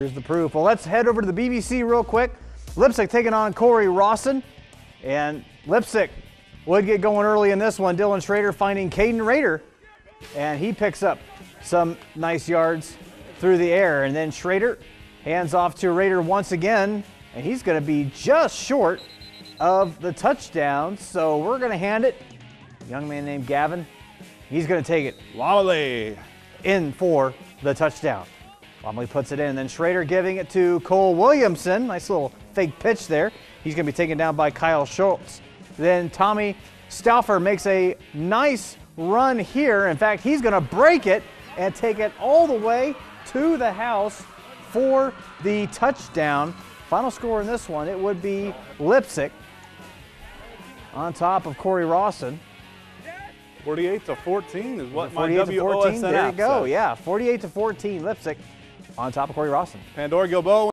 Here's the proof. Well, let's head over to the BBC real quick. Leipsic taking on Cory Rawson. And Leipsic would get going early in this one. Dylan Schrader finding Caden Rader. And he picks up some nice yards through the air. And then Schrader hands off to Rader once again. And he's going to be just short of the touchdown. So we're going to hand it. A young man named Gavin. He's going to take it Lumley. in for the touchdown. Lumley puts it in. Then Schrader giving it to Cole Williamson. Nice little fake pitch there. He's going to be taken down by Kyle Schultz. Then Tommy Stauffer makes a nice run here. In fact, he's going to break it and take it all the way to the house for the touchdown. Final score in this one, it would be Leipsic on top of Cory Rawson. 48 to 14 is what my 48 to 14. WOSN There you go. says. Yeah, 48 to 14. Leipsic on top of Cory Rawson. Pandora Gilboa